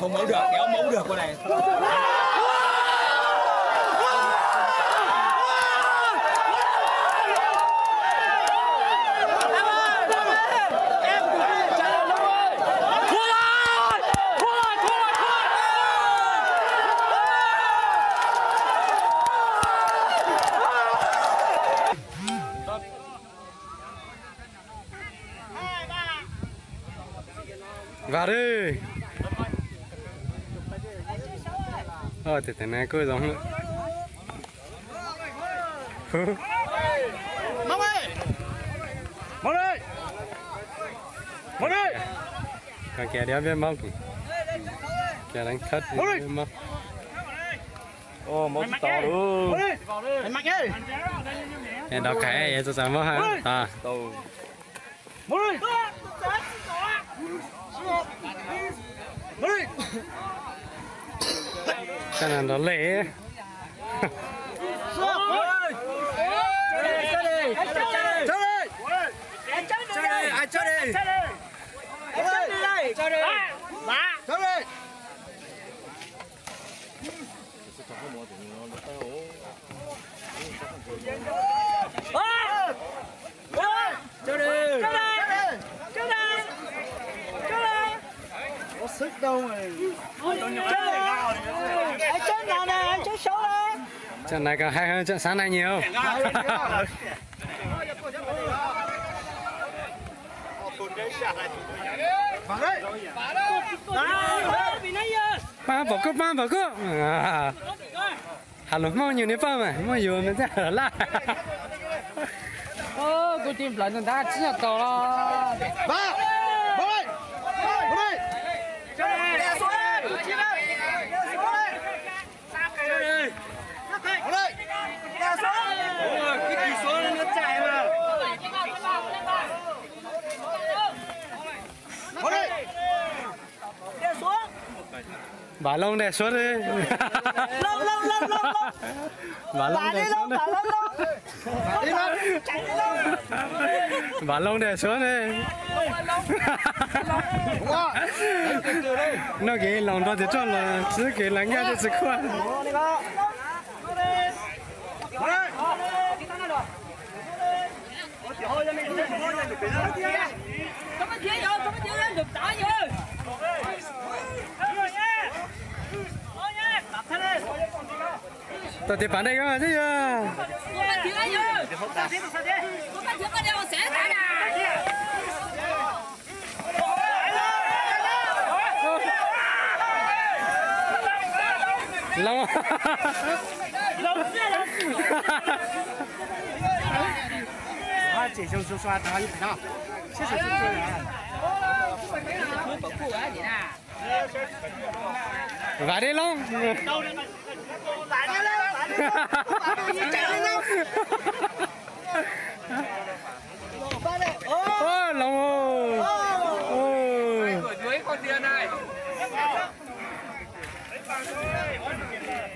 không mẫu được kéo mẫu được con này. Vào đi. Ờ thì thế này cứ giống nữa mong ơi! Mong ơi! Mong ơi! Còn kẻ đeo viên móc kì kẻ đánh thất viên móc ô móc to luôn. Anh mạnh ơi em đọc cái em cho sao hả à tù mong ơi mong ơi cái này nó lệ ai chơi đi chơi đi đây chơi đi bà chơi đi chơi đi chơi đi có sức đâu mà Anh chơi nào nè, anh chơi số đây. Trận này còn hay hơn trận sáng nay nhiều. Ba bỏ cốc ba bỏ cốc à. Hà lục mong nhiều nếp mà. Mong nhiều nó sẽ ở lại. Ô, cô tìm lần ta chỉ là to. Ba ba ơi ba ơi chơi đi đè xuống đi chơi đi đè xuống đi chơi đi vào đây đè xuống cái chỉ xuống nó chạy mà vào đây đè xuống bà lông đè xuống đi Lông, lông, lông, lông, bà lông Bà đè đi bà lông, mà Chạy đi nó cái lòng đó thì cho là chỉ cái là nghe thì chỉ khoa đi vào vào đây Không có chia vô, không có chia lên, đừng đá vô. tôi thì bán đây cơ mà chứ à Không có chia vô. Không tôi tiếp bán đây các chứ Long. Long. Long. Long. Long. Long. Long. Long. Long. Long. Long. Long. Long. Long. Long. Long. Long. long đi lên, lại đi lên, dưới con tiền này.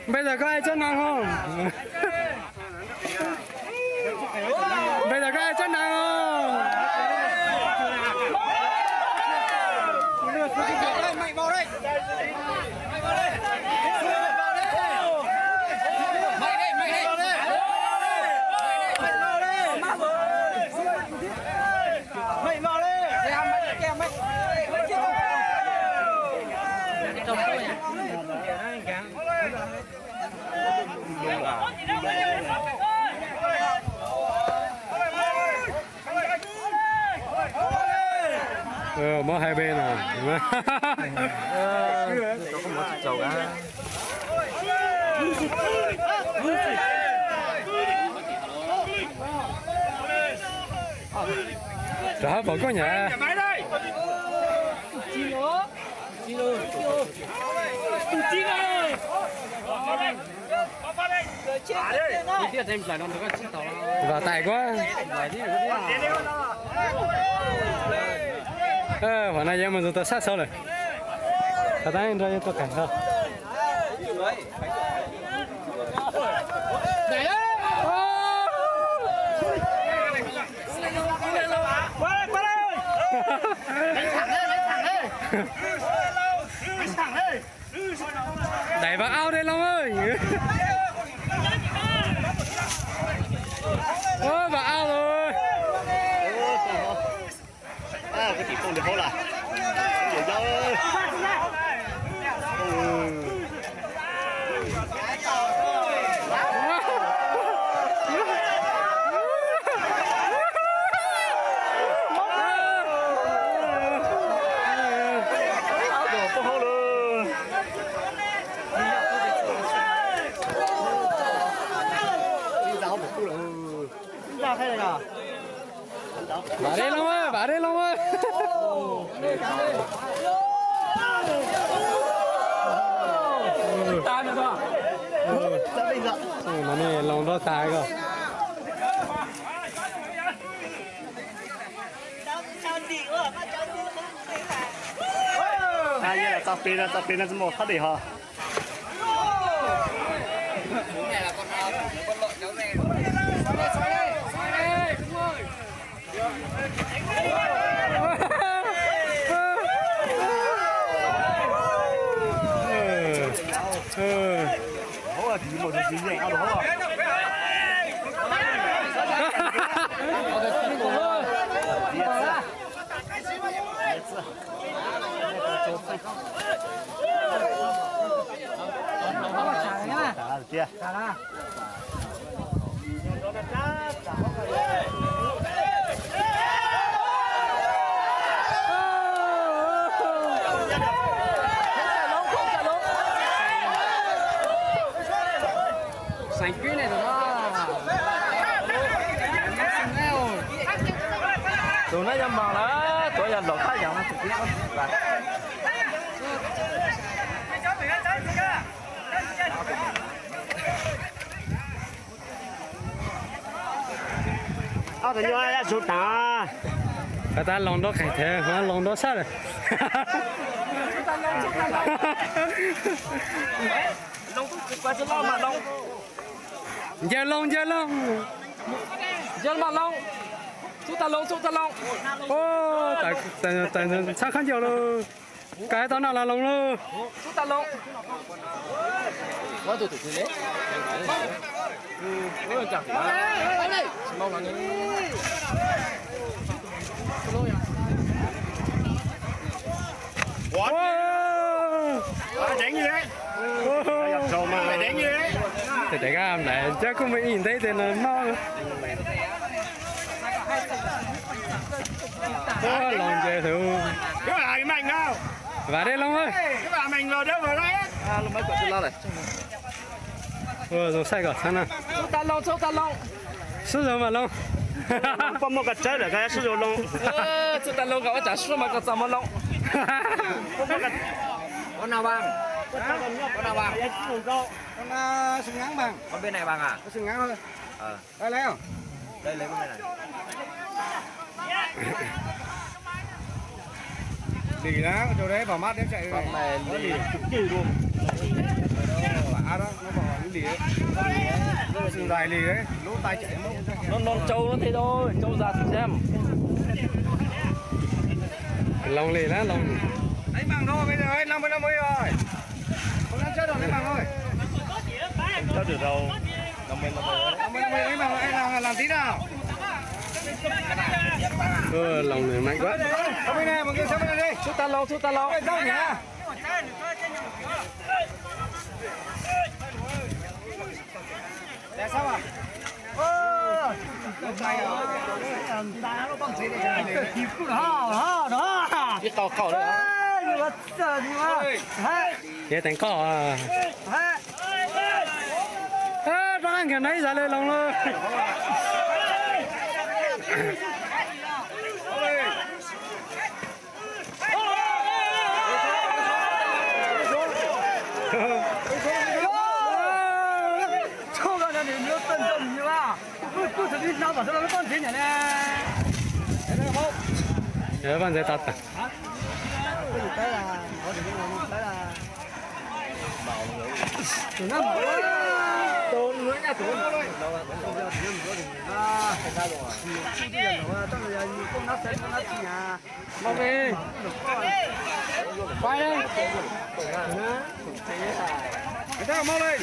bây giờ có ai chân nào không bây giờ có ai chân nào không Mạnh vào đây. Mạnh vào đây. Mạnh đây, mạnh đây. Mạnh vào đây. Mạnh vào đây. Kèm mạnh, kèm mạnh có hai bên à không có chầu cả. đó bỏ có nhà Máy đây. tài quá ờ hôm nay em mình tôi sát sao rồi thật ra cho tôi cảnh không đẩy vào ao đây long ơi ôi vào ao rồi à cái tỷ phong được không là để cho ra khai này à vào đây long ơi vào đây long ơi ra đây ra Ừ, nó này lòng đó tài cơ à vậy tập bên tập bên là một phát để ha ừ. hổ là chỉ một chỉ nhẹ ao hổ à Trả được chưa? sành cái này rồi đó tụi nó dâm bò đó tụi giờ lột thái giọng tụi nó và à thì nhoi ra sụt ta cái ta lòng đó khải thế hả lòng đó mà lông giờ lòng giờ lòng giờ mà lông chúng ta lông chúng ta lông ô tại tại tại sao khăn nhiều rồi cái tao nào là lòng rồi chúng ta lông Wow. đánh gì đấy mà mày đánh gì đấy thì ca này chắc cũng mới nhìn thấy thì mau lòng dễ thử cái bà cái mạnh đâu và đây long ơi. Cái bà mạnh rồi đâu vào đấy à lúc mấy quả chưa lo này ờ rồi sai cả sana chúng ta lông chúng ta lông. Sư rồi mà long con một cái trái để cái sử dụng lông chúng ta lông cái chả sử mà cái 怎么 lông con nào bằng con nào bằng, con sừng ngắn bằng con bên này bằng à con sừng ngắn thôi Ờ. đây lấy không đây lấy con bên này lì đó chỗ đấy vào mắt đến chạy này con này có lì kỳ luôn ở đó nó bỏ cái lì đấy sừng dài lì đấy lỗ tai chạy nó non trâu nó thế thôi trâu già thử xem lòng lì lá lòng lấy bằng thôi bây giờ ấy năm mươi năm mươi rồi không đang chết rồi lấy bằng thôi cho được đâu năm mươi năm mươi năm mươi năm mươi lấy bằng anh làm làm tí nào ừ, lòng này mạnh quá không bên này mọi người sang bên này đi chúng ta lâu chúng ta lâu Ôi, đâu nhỉ để sao à? Ơ, đó, đó, đó. cái tàu khẩu Ê? Hả? thế thành cỏ à ơ nó ăn cái này ra lên lòng rồi cho ra nhà mình nhớ tân tân như là cứ cứ thử đi sao mà sao nó con thế nhỉ nè Nhớ bạn dây tắt à? Tới là... Tới là... Tụi nó mở Tụi nó nha, tụi nó rồi Mau về Quay đi Người ta mau lên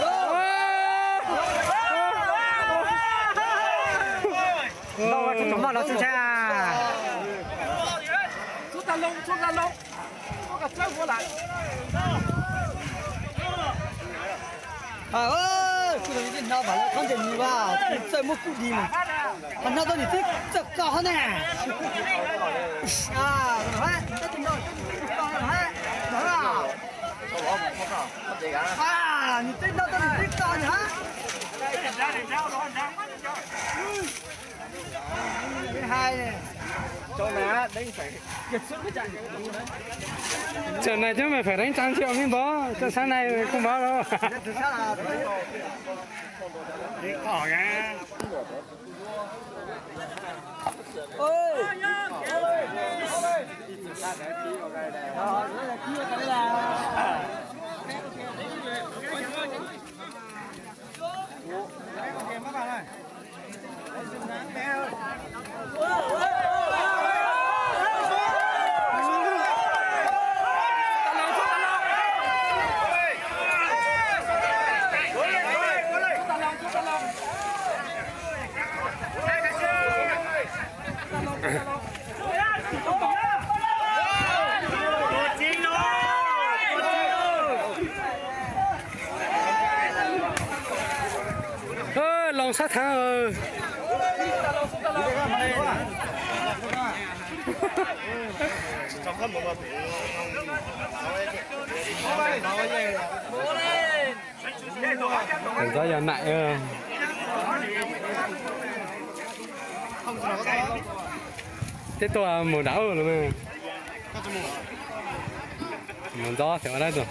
Go! Nó xin cha. chúng ta lông chúng ta lông có cả chân của lại À ơi, cái này nó bảo là không thể nhìn vào, chơi một cú đi mà. Hắn nó tôi thích chặt cao hơn nè. À, rồi hả? Tất nhiên rồi, cao rồi hả? Đó là. À, nhìn thích nó tôi thích cao nhỉ hả? Cái hai này. Trận này chứ mày phải đánh trăm triệu mới bó trận sáng nay không bó đâu Thực ra là ơi ơ lòng sát thắng ờ Thành ra giờ nại ờ thế tôi là đảo rồi mà. Một gió sẽ ở đây rồi.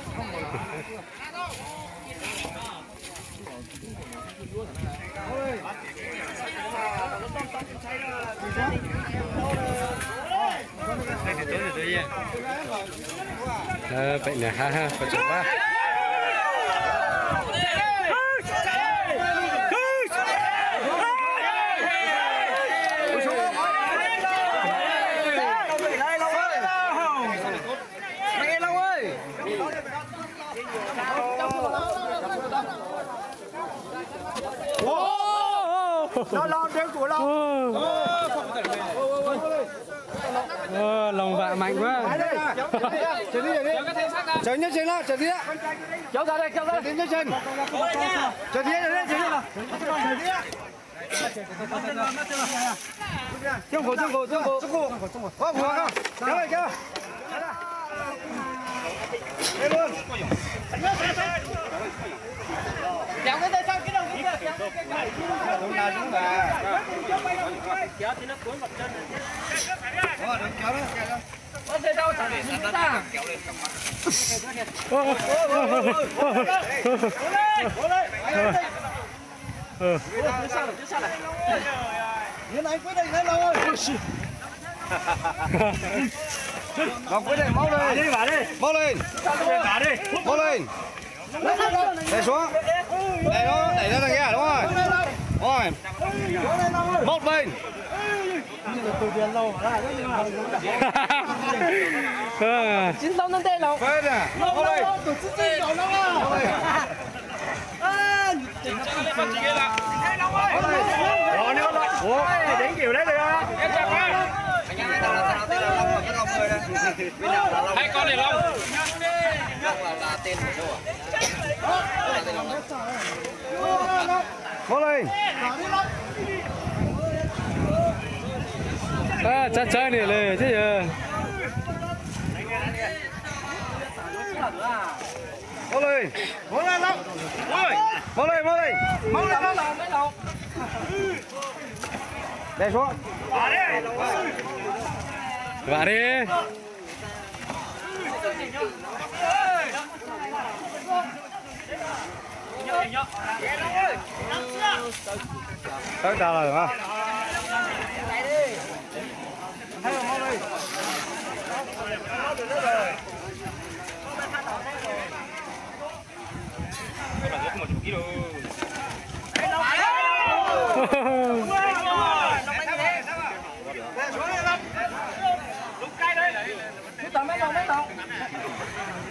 Ờ, bệnh này ha ha, phải chụp ba. đây Long ơi Mày nghe Long ơi Nó lo đeo của Long Ờ, lòng vạ mạnh quá. Trở đi, trở đi. Trở nhất trên đó, trở đi đó. Kéo ra đây, kéo ra đi nhất trên. Trở đi, trở đi, trở đi. Trung cổ, trung cổ, trung cổ Trung cổ. Quá vừa không? Kéo đây, kéo. Đây luôn. Kéo cái tay sang cái đầu kia Đúng là đúng là. Kéo thì nó cuốn vào chân Ờ, đừng kéo đó, kéo đó. Có thể đâu thằng chúng ta Nhìn anh quyết định đấy Long ơi. Quyết định mau lên. Đi vào đi. Mau lên. Vào lên, Mau lên. Đẩy xuống. Đẩy nó, đẩy ra đằng kia đúng rồi. Rồi. Một bên. Ờ, Chính tông lên đây đâu Bên nè. Mau lên. Tổ chức gì đâu đâu Mau lên. Ủa, đến kiểu đấy được không? Em chặt quá. hai con này long là, là à? Cố lên. À, chắc chơi này lên chứ giờ. Cố lên. Cố lên lắm. Cố lên. Cố lên, cố lên. Mau lên, mau lên. Để xuống. Vào đi. Vào đi. Tới đâu rồi hả?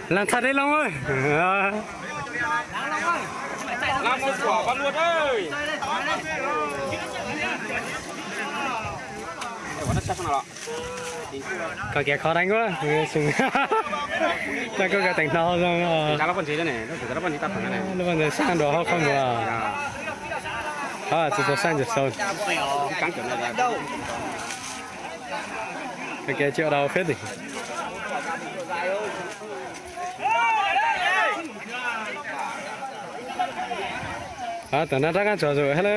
làm thật đấy long ơi. làm một quả con luôn ơi nó có kẻ khó đánh quá. Sừng chắc có cả thành thao rồi nó còn gì đây này? Nó chỉ có còn gì tắt thằng này. Nó còn sang đồ không mà. À chỉ có sang được sâu cắn kiểu này là cái kia chịu đầu phết đi à tao nó đang ăn rồi hello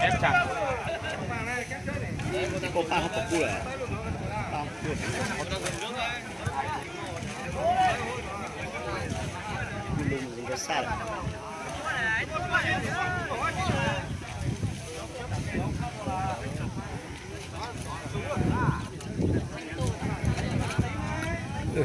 ép chặt cô pa họ phục rồi để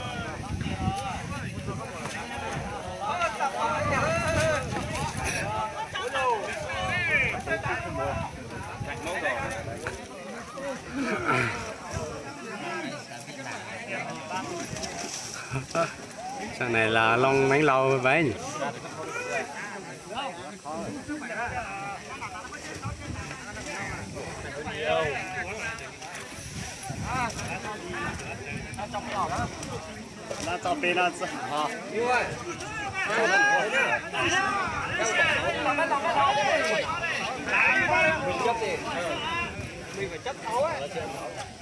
này là long bánh lâu vậy nhỉ? nó cho bên nó hả mình chấp đi mình phải chấp thấu ấy